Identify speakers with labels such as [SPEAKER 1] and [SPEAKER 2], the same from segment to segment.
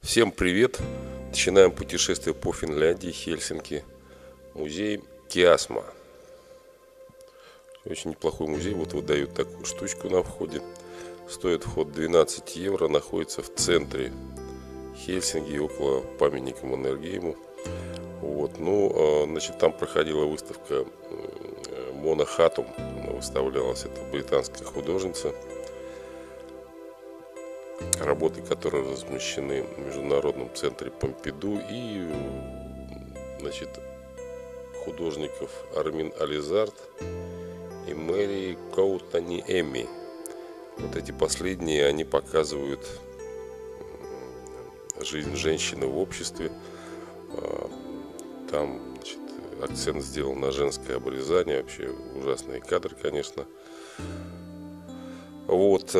[SPEAKER 1] Всем привет! Начинаем путешествие по Финляндии, Хельсинки, музей Киасма. Очень неплохой музей, вот выдают такую штучку на входе. Стоит вход 12 евро, находится в центре Хельсинки, около памятника Маннергейму. Вот, ну, а, значит, там проходила выставка Мона Хатум, выставлялась, это британская художница – работы, которые размещены в Международном центре Помпиду и значит, художников Армин Ализард и Мэри Коутани Эми. Вот эти последние, они показывают жизнь женщины в обществе. А, там значит, акцент сделан на женское обрезание. Вообще ужасные кадры, конечно. Вот.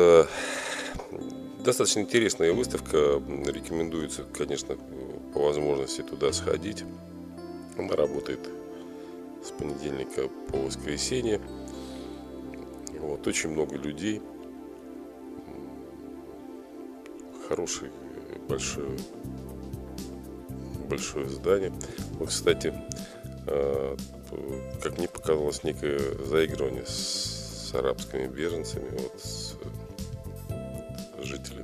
[SPEAKER 1] Достаточно интересная выставка. Рекомендуется, конечно, по возможности туда сходить. Она работает с понедельника по воскресенье. Вот, очень много людей. Хороший, большое, большое здание. Вот, кстати, а, как мне показалось, некое заигрывание с арабскими беженцами, вот, с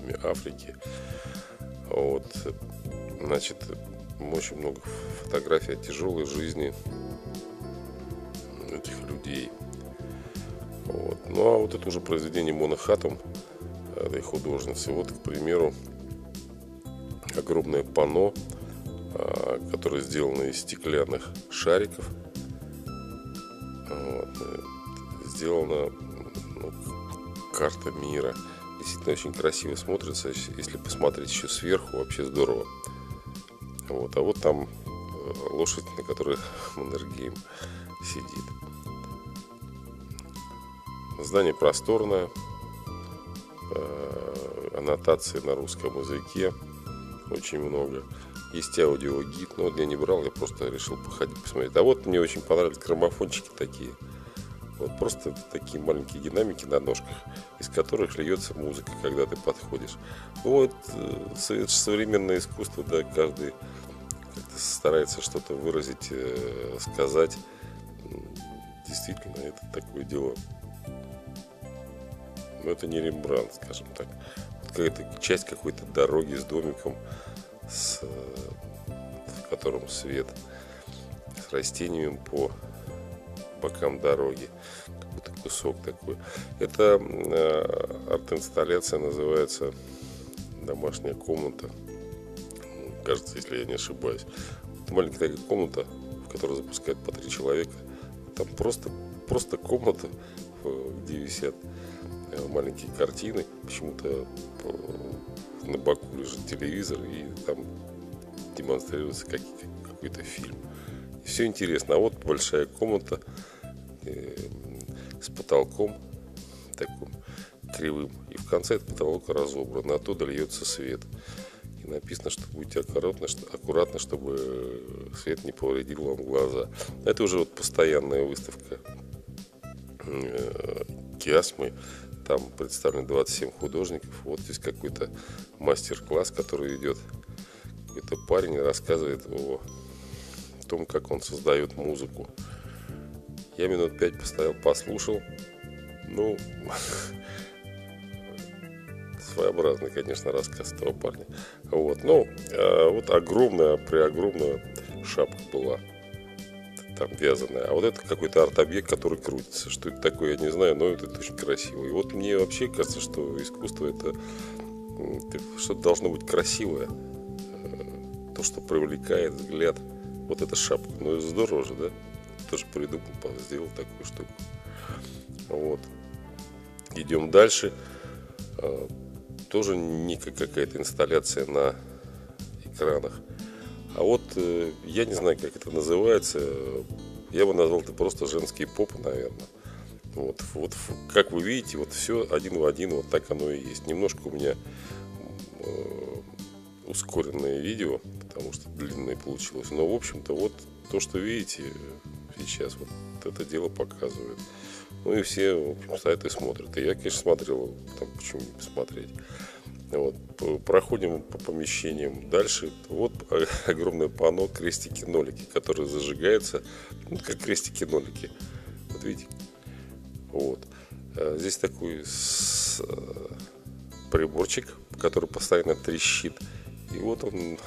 [SPEAKER 1] жителями Африки. Вот, значит, очень много фотографий о тяжелой жизни этих людей. Вот. Ну а вот это уже произведение Мона Хатом, этой художницы. Вот, к примеру, огромное панно, а, которое сделано из стеклянных шариков. Вот. Сделана ну, карта мира – действительно очень красиво смотрится, если посмотреть еще сверху, вообще здорово. Вот, а вот там э, лошадь, на которой Маннергейм сидит. Здание просторное, э, аннотации на русском языке очень много. Есть аудиогид, но я не брал, я просто решил походить, посмотреть. А вот мне очень понравились граммофончики такие – вот просто такие маленькие динамики на ножках, из которых льется музыка, когда ты подходишь. Ну вот э, современное искусство, да, каждый старается что-то выразить, э, сказать. Действительно, это такое дело. Но это не Рембрандт, скажем так. Какая-то часть какой-то дороги с домиком, с, в котором свет, с растениями по бокам дороги. Как будто кусок такой. Это э, арт-инсталляция называется «Домашняя комната». Кажется, если я не ошибаюсь. Это маленькая такая комната, в которой запускают по три человека. Там просто, просто комната, где висят э, маленькие картины. Почему-то э, на боку лежит телевизор, и там демонстрируется какой-то фильм. И все интересно. А вот большая комната, Э, потолком таким кривым. И в конце этот потолок разобран, оттуда льется свет. И написано, что будьте аккуратны, что, аккуратно, чтобы свет не повредил вам глаза. Это уже вот постоянная выставка э, Киасмы. Там представлены 27 художников. Вот здесь какой-то мастер-класс, который идет. Какой-то парень рассказывает о том, как он создает музыку. Я минут пять постоял, послушал. Ну, своеобразный, конечно, рассказ этого парня. Вот, ну, а вот огромная, преогромная шапка была там вязаная. А вот это какой-то арт-объект, который крутится. Что это такое, я не знаю, но это очень красиво. И вот мне вообще кажется, что искусство это, что-то должно быть красивое. Э, то, что привлекает взгляд. Вот эта шапка. Ну, здорово же, да? Тоже придумал, сделал такую штуку. Вот. Идем дальше. А, тоже не какая-то инсталляция на экранах. А вот э, я не знаю, как это называется. Я бы назвал это просто женский поп, наверное. Вот, вот как вы видите, вот все один в один, вот так оно и есть. Немножко у меня э, ускоренное видео, потому что длинное получилось. Но, в общем-то, вот то, что видите, сейчас вот это дело показывает. Ну и все, в общем, сайты смотрят. И я, конечно, смотрел, там, почему не посмотреть. Вот, проходим по помещениям. Дальше вот огромное панно крестики-нолики, которые зажигаются, ну, как крестики-нолики. Вот видите? Вот. Э, здесь такой с, приборчик, который постоянно трещит. И вот он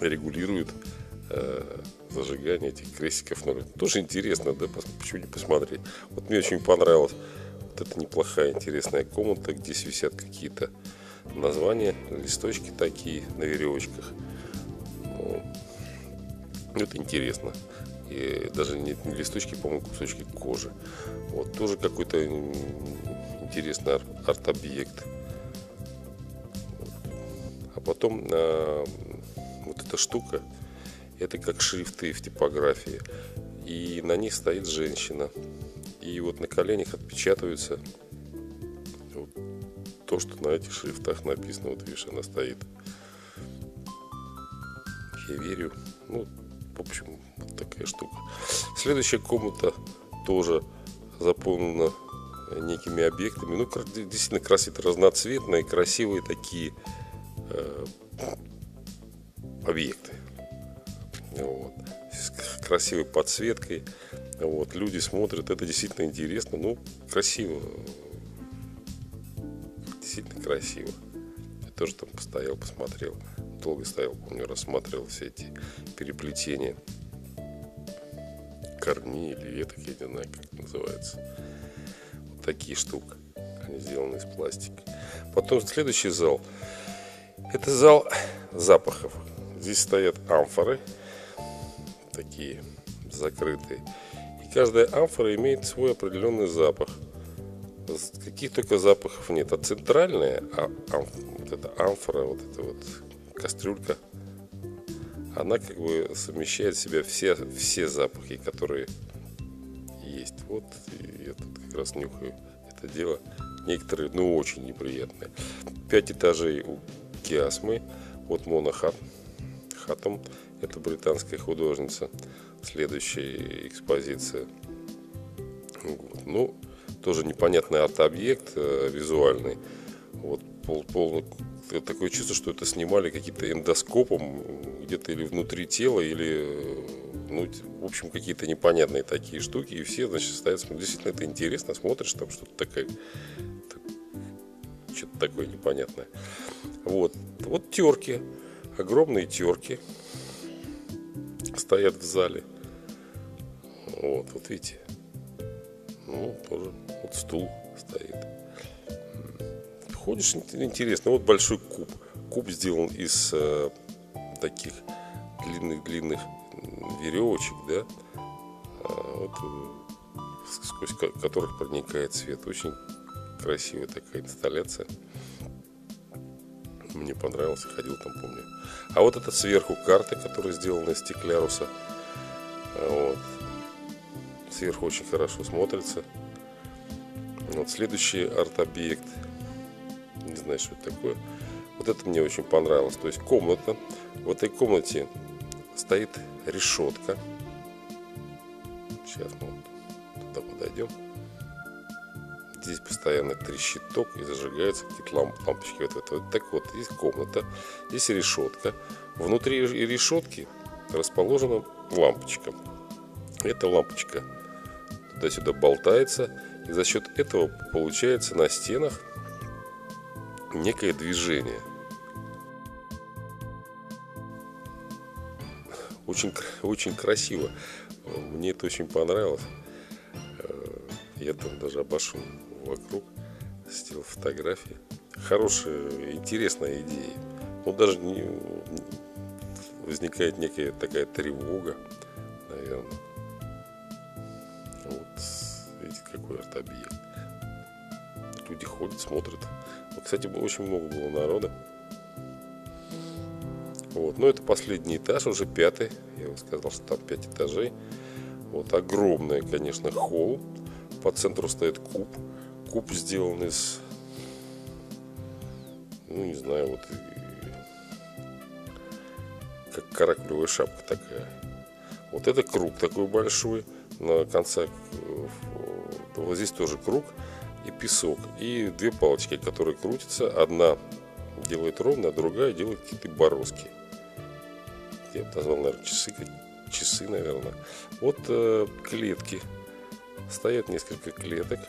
[SPEAKER 1] регулирует э, зажигание этих крестиков нолик. Тоже интересно, да, почему не посмотреть. Вот мне очень понравилось это неплохая, интересная комната. Здесь висят какие-то названия, листочки такие на веревочках. Ну, это интересно. И даже не, листочки, по-моему, кусочки кожи. Вот тоже какой-то интересный арт-объект. А потом а, вот эта штука, это как шрифты в типографии. И на них стоит женщина. И вот на коленях отпечатывается вот то, что на этих шрифтах написано. Вот видишь, она стоит. Я верю. Ну, в общем, вот такая штука. Следующая комната тоже заполнена некими объектами. Ну, действительно красит разноцветные, красивые такие э, объекты. Вот. С красивой подсветкой. Вот, люди смотрят, это действительно интересно, ну, красиво. Действительно красиво. Я тоже там постоял, посмотрел. Долго стоял, помню, рассматривал все эти переплетения корней или веток, я не знаю, как это называется. Вот такие штуки. Они сделаны из пластика. Потом следующий зал. Это зал запахов. Здесь стоят амфоры, такие закрытые каждая амфора имеет свой определенный запах. Каких только запахов нет. А центральная а, ам, вот эта амфора, вот эта вот кастрюлька, она как бы совмещает в себя все, все запахи, которые есть. Вот я тут как раз нюхаю это дело. Некоторые, ну, очень неприятные. Пять этажей у Киасмы. Вот Монахат. Хатом. Это британская художница следующая экспозиция. Вот. Ну, тоже непонятный арт-объект э, визуальный. Вот пол, пол, такое чувство, что это снимали какие-то эндоскопом где-то или внутри тела, или, э, ну, в общем, какие-то непонятные такие штуки. И все, значит, стоят, смотрят. Действительно, это интересно, смотришь, там что-то такое, что-то такое непонятное. Вот, вот терки, огромные терки стоят в зале. Вот, вот видите. Ну, тоже вот стул стоит. Ходишь, интересно. Вот большой куб. Куб сделан из э, таких длинных-длинных веревочек, да, а, вот, э, сквозь которых проникает свет. Очень красивая такая инсталляция. Мне понравился, ходил там, помню. А вот это сверху карты, которые сделаны из стекляруса. Вот. Сверху очень хорошо смотрится. Вот следующий арт-объект. Не знаю, что это такое. Вот это мне очень понравилось. То есть комната. В этой комнате стоит решетка. Сейчас мы туда подойдем. Здесь постоянно трещит ток и зажигаются какие-то ламп, лампочки. Вот, вот. Так вот, здесь комната, здесь решетка. Внутри решетки расположена лампочка. Эта лампочка туда-сюда болтается. И за счет этого получается на стенах некое движение. Очень, очень красиво. Мне это очень понравилось. Э, я там даже обошел вокруг, сделал фотографии. Хорошая, интересная идея. Но даже не, возникает некая такая тревога, наверное. Вот, видите, какой арт-объект. Люди ходят, смотрят. Вот, кстати, очень много было народа. Вот, но это последний этаж, уже пятый. Я вам сказал, что там пять этажей. Вот огромный, конечно, холл. По центру стоит куб. Куб сделан из, ну не знаю, вот как каракулевая шапка такая. Вот это круг такой большой на конце. Вот здесь тоже круг. и песок. И две палочки, которые крутятся. Одна делает ровно, а другая делает какие-то бороздки. Я бы назвал, наверное, часы, часы, наверное. Вот э, клетки. Стоят несколько клеток.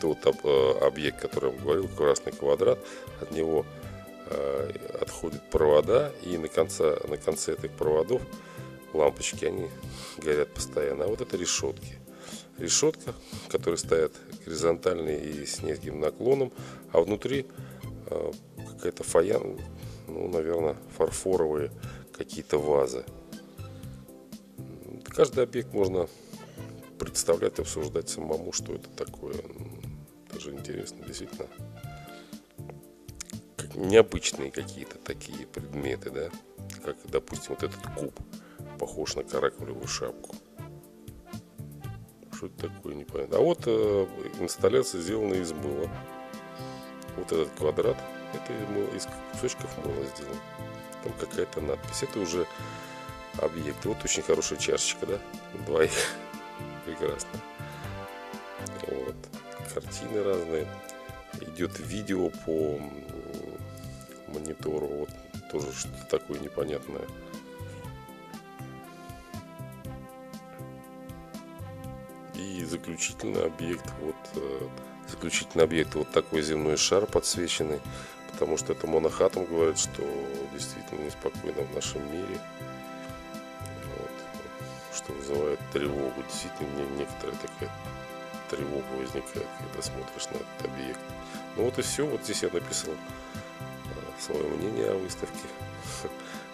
[SPEAKER 1] Это вот об, э, объект, который я говорил, красный квадрат. От него э, отходят провода, и на конце, на конце этих проводов лампочки, они горят постоянно. А вот это решетки. Решетка, которые стоят горизонтальные и с низким наклоном, а внутри э, какая-то фаян, ну, наверное, фарфоровые какие-то вазы. Каждый объект можно представлять, обсуждать самому, что это такое. Даже интересно, действительно. Как необычные какие-то такие предметы, да? Как, допустим, вот этот куб похож на каракулевую шапку. Что это такое, непонятно. А вот э, инсталляция сделана из мыла. Вот этот квадрат, это из кусочков мыла сделан. Там какая-то надпись. Это уже объект. Вот очень хорошая чашечка, да? Двоих. Прекрасно. Картины разные. Идет видео по монитору. Вот тоже что-то такое непонятное. И заключительный объект, вот э, заключительный объект, вот такой земной шар подсвеченный, потому что это монохатом говорит, что действительно неспокойно в нашем мире, вот, что вызывает тревогу. Действительно, некоторая такая тревога возникает, когда смотришь на этот объект. Ну вот и все, вот здесь я написал э, свое мнение о выставке.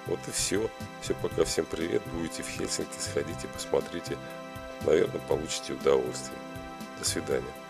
[SPEAKER 1] Вот и все. Все, пока всем привет. Будете в Хельсинки, сходите, посмотрите наверное, получите удовольствие. До свидания.